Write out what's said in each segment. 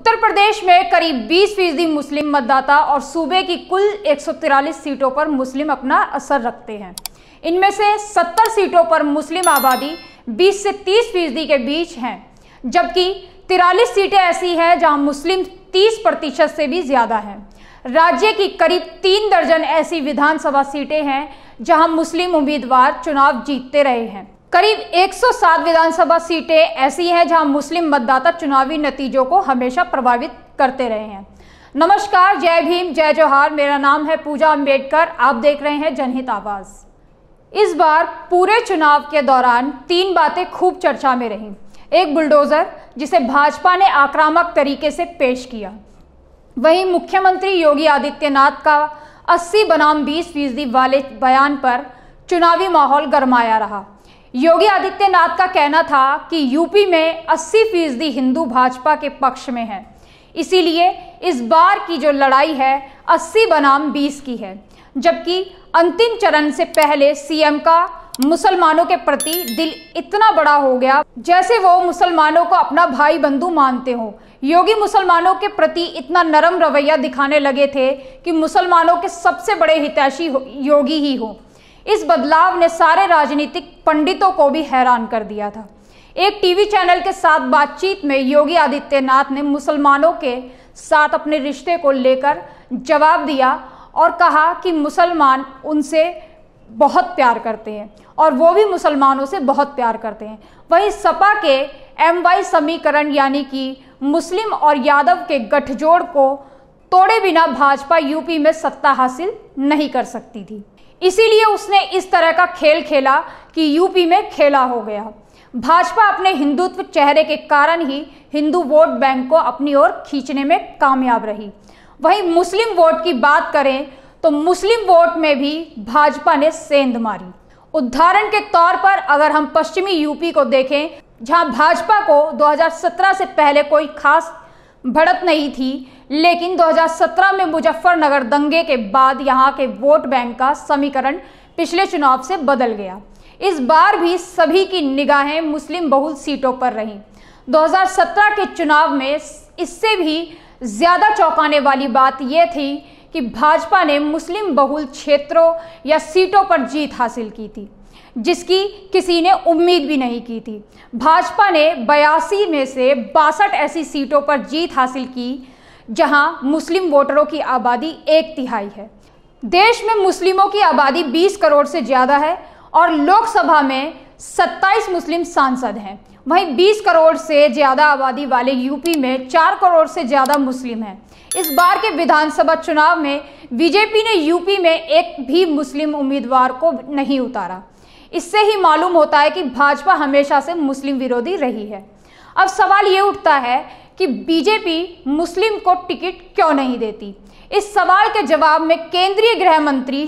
उत्तर प्रदेश में करीब 20 फ़ीसदी मुस्लिम मतदाता और सूबे की कुल एक सीटों पर मुस्लिम अपना असर रखते हैं। इनमें से 70 सीटों पर मुस्लिम आबादी 20 से 30 फ़ीसदी के बीच हैं, जबकि तिरालीस सीटें ऐसी हैं जहाँ मुस्लिम 30 प्रतिशत से भी ज़्यादा हैं। राज्य की करीब तीन दर्जन ऐसी विधानसभा सीटें हैं जहाँ मुस्लिम उम्मीदवार चुनाव जीतते रहे हैं। करीब 107 विधानसभा सीटें ऐसी हैं जहाँ मुस्लिम मतदाता चुनावी नतीजों को हमेशा प्रभावित करते रहे हैं। नमस्कार, जय भीम, जय जोहार। मेरा नाम है पूजा अंबेडकर। आप देख रहे हैं जनहित आवाज़। इस बार पूरे चुनाव के दौरान तीन बातें खूब चर्चा में रहीं। एक बुलडोजर, जिसे भाजपा ने आक्रामक तरीके से पेश किया। वहीं मुख्यमंत्री योगी आदित्यनाथ का 80 बनाम 20 फ़ीसदी वाले बयान पर चुनावी माहौल गरमाया रहा। योगी आदित्यनाथ का कहना था कि यूपी में 80 फ़ीसदी हिंदू भाजपा के पक्ष में है। इसीलिए इस बार की जो लड़ाई है 80 बनाम 20 की है। जबकि अंतिम चरण से पहले सीएम का मुसलमानों के प्रति दिल इतना बड़ा हो गया, जैसे वो मुसलमानों को अपना भाई बंधु मानते हो। योगी मुसलमानों के प्रति इतना नरम रवैया दिखाने लगे थे कि मुसलमानों के सबसे बड़े हितैषी योगी ही हो। इस बदलाव ने सारे राजनीतिक पंडितों को भी हैरान कर दिया था। एक टीवी चैनल के साथ बातचीत में योगी आदित्यनाथ ने मुसलमानों के साथ अपने रिश्ते को लेकर जवाब दिया और कहा कि मुसलमान उनसे बहुत प्यार करते हैं और वो भी मुसलमानों से बहुत प्यार करते हैं। वहीं सपा के एम वाई समीकरण यानी कि मुस्लिम और यादव के गठजोड़ को तोड़े बिना भाजपा यूपी में सत्ता हासिल नहीं कर सकती थी। इसीलिए उसने इस तरह का खेल खेला कि यूपी में खेला हो गया। भाजपा अपने हिंदुत्व चेहरे के कारण ही हिंदू वोट बैंक को अपनी ओर खींचने में कामयाब रही। वहीं मुस्लिम वोट की बात करें तो मुस्लिम वोट में भी भाजपा ने सेंध मारी। उदाहरण के तौर पर अगर हम पश्चिमी यूपी को देखें, जहाँ भाजपा को 2017 से पहले कोई खास बढ़त नहीं थी लेकिन 2017 में मुजफ्फरनगर दंगे के बाद यहाँ के वोट बैंक का समीकरण पिछले चुनाव से बदल गया। इस बार भी सभी की निगाहें मुस्लिम बहुल सीटों पर रहीं। 2017 के चुनाव में इससे भी ज़्यादा चौंकाने वाली बात यह थी कि भाजपा ने मुस्लिम बहुल क्षेत्रों या सीटों पर जीत हासिल की थी, जिसकी किसी ने उम्मीद भी नहीं की थी। भाजपा ने बयासी में से बासठ ऐसी सीटों पर जीत हासिल की जहाँ मुस्लिम वोटरों की आबादी एक तिहाई है। देश में मुस्लिमों की आबादी 20 करोड़ से ज़्यादा है और लोकसभा में 27 मुस्लिम सांसद हैं। वहीं 20 करोड़ से ज़्यादा आबादी वाले यूपी में 4 करोड़ से ज़्यादा मुस्लिम हैं। इस बार के विधानसभा चुनाव में बीजेपी ने यूपी में एक भी मुस्लिम उम्मीदवार को नहीं उतारा। इससे ही मालूम होता है कि भाजपा हमेशा से मुस्लिम विरोधी रही है। अब सवाल ये उठता है कि बीजेपी मुस्लिम को टिकट क्यों नहीं देती? इस सवाल के जवाब में केंद्रीय गृह मंत्री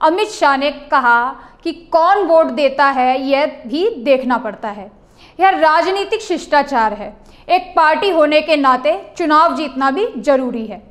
अमित शाह ने कहा कि कौन वोट देता है यह भी देखना पड़ता है। यह राजनीतिक शिष्टाचार है। एक पार्टी होने के नाते चुनाव जीतना भी ज़रूरी है।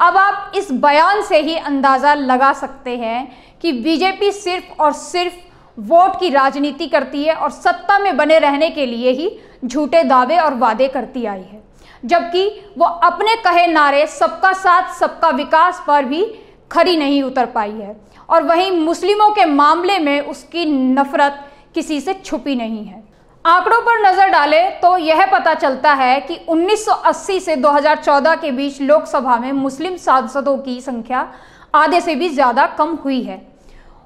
अब आप इस बयान से ही अंदाज़ा लगा सकते हैं कि बीजेपी सिर्फ़ और सिर्फ़ वोट की राजनीति करती है और सत्ता में बने रहने के लिए ही झूठे दावे और वादे करती आई है। जबकि वो अपने कहे नारे सबका साथ, सबका विकास पर भी खरी नहीं उतर पाई है। और वहीं मुस्लिमों के मामले में उसकी नफरत किसी से छुपी नहीं है। आंकड़ों पर नज़र डालें तो यह पता चलता है कि 1980 से 2014 के बीच लोकसभा में मुस्लिम सांसदों की संख्या आधे से भी ज़्यादा कम हुई है।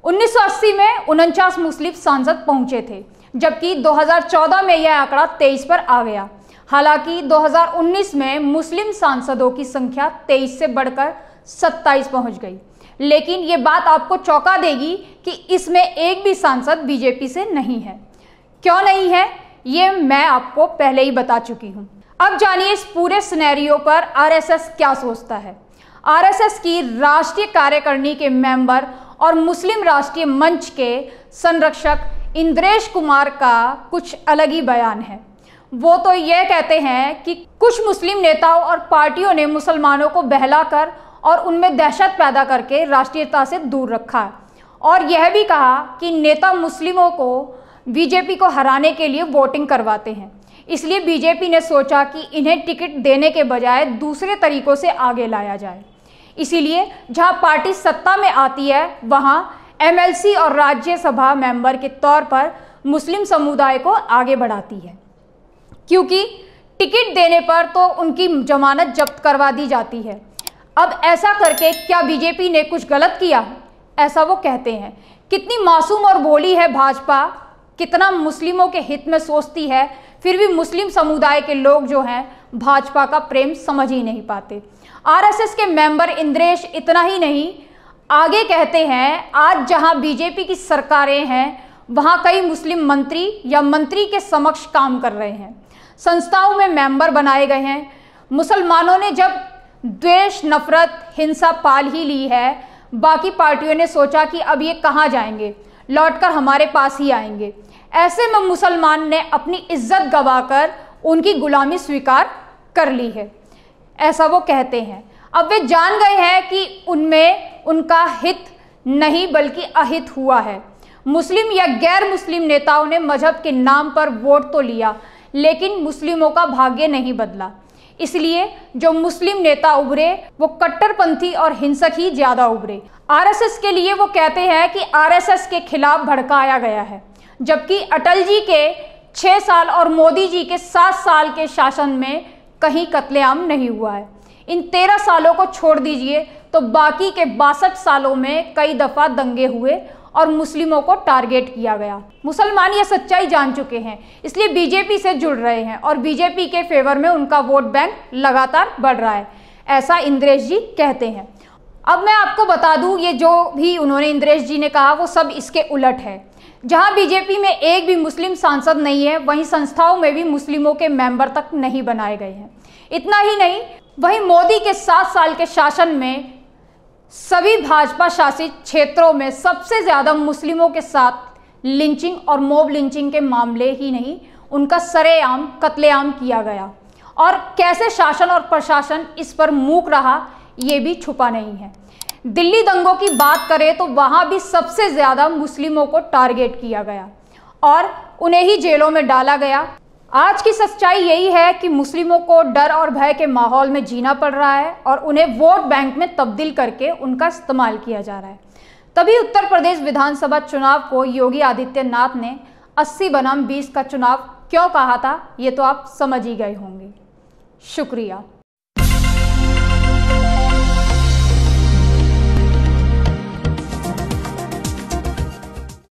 1980 में उनचास मुस्लिम सांसद पहुँचे थे, जबकि 2014 में यह आंकड़ा 23 पर आ गया। हालाँकि 2019 में मुस्लिम सांसदों की संख्या 23 से बढ़कर 27 पहुँच गई। लेकिन ये बात आपको चौंका देगी कि इसमें एक भी सांसद बीजेपी से नहीं है। क्यों नहीं है, ये मैं आपको पहले ही बता चुकी हूँ। अब जानिए इस पूरे सिनेरियो पर आरएसएस क्या सोचता है। आरएसएस की राष्ट्रीय कार्यकारिणी के मेंबर और मुस्लिम राष्ट्रीय मंच के संरक्षक इंद्रेश कुमार का कुछ अलग ही बयान है। वो तो यह कहते हैं कि कुछ मुस्लिम नेताओं और पार्टियों ने मुसलमानों को बहलाकर और उनमें दहशत पैदा करके राष्ट्रीयता से दूर रखा। और यह भी कहा कि नेता मुस्लिमों को बीजेपी को हराने के लिए वोटिंग करवाते हैं। इसलिए बीजेपी ने सोचा कि इन्हें टिकट देने के बजाय दूसरे तरीकों से आगे लाया जाए। इसीलिए जहाँ पार्टी सत्ता में आती है, वहाँ एमएलसी और राज्यसभा मेंबर के तौर पर मुस्लिम समुदाय को आगे बढ़ाती है। क्योंकि टिकट देने पर तो उनकी जमानत जब्त करवा दी जाती है। अब ऐसा करके क्या बीजेपी ने कुछ गलत किया? ऐसा वो कहते हैं। कितनी मासूम और बोली है भाजपा। कितना मुस्लिमों के हित में सोचती है। फिर भी मुस्लिम समुदाय के लोग जो हैं, भाजपा का प्रेम समझ ही नहीं पाते। आरएसएस के मेंबर इंद्रेश इतना ही नहीं। आगे कहते हैं, आज जहाँ बीजेपी की सरकारें हैं, वहाँ कई मुस्लिम मंत्री या मंत्री के समक्ष काम कर रहे हैं। संस्थाओं में मेंबर बनाए गए हैं। मुसलमानों ने जब द्वेष, नफरत, हिंसा पाल ही ली है, बाकी पार्टियों ने सोचा कि अब ये कहाँ जाएँगे? लौटकर हमारे पास ही आएँगे। ऐसे में मुसलमान ने अपनी इज़्ज़त गवाकर उनकी गुलामी स्वीकार कर ली है। ऐसा वो कहते हैं। अब वे जान गए हैं कि उनमें उनका हित नहीं, बल्कि अहित हुआ है। मुस्लिम या गैर मुस्लिम नेताओं ने मज़हब के नाम पर वोट तो लिया लेकिन मुस्लिमों का भाग्य नहीं बदला। इसलिए जो मुस्लिम नेता उभरे, वो कट्टरपंथी और हिंसक ही ज़्यादा उभरे। आरएसएस के लिए वो कहते हैं कि आरएसएस के खिलाफ भड़काया गया है, जबकि अटल जी के छः साल और मोदी जी के सात साल के शासन में कहीं कत्लेआम नहीं हुआ है। इन तेरह सालों को छोड़ दीजिए तो बाकी के बासठ सालों में कई दफ़ा दंगे हुए और मुस्लिमों को टारगेट किया गया। मुसलमान ये सच्चाई जान चुके हैं, इसलिए बीजेपी से जुड़ रहे हैं और बीजेपी के फेवर में उनका वोट बैंक लगातार बढ़ रहा है, ऐसा इंद्रेश जी कहते हैं। अब मैं आपको बता दूँ, ये जो भी उन्होंने इंद्रेश जी ने कहा, वो सब इसके उलट है। जहाँ बीजेपी में एक भी मुस्लिम सांसद नहीं है, वहीं संस्थाओं में भी मुस्लिमों के मेंबर तक नहीं बनाए गए हैं। इतना ही नहीं, वहीं मोदी के सात साल के शासन में सभी भाजपा शासित क्षेत्रों में सबसे ज़्यादा मुस्लिमों के साथ लिंचिंग और मोब लिंचिंग के मामले ही नहीं, उनका सरेआम, कत्लेआम किया गया। और कैसे शासन और प्रशासन इस पर मूक रहा, ये भी छुपा नहीं है। दिल्ली दंगों की बात करें तो वहाँ भी सबसे ज़्यादा मुस्लिमों को टारगेट किया गया और उन्हें ही जेलों में डाला गया। आज की सच्चाई यही है कि मुस्लिमों को डर और भय के माहौल में जीना पड़ रहा है और उन्हें वोट बैंक में तब्दील करके उनका इस्तेमाल किया जा रहा है। तभी उत्तर प्रदेश विधानसभा चुनाव को योगी आदित्यनाथ ने 80 बनाम 20 का चुनाव क्यों कहा था, ये तो आप समझ ही गए होंगे। शुक्रिया।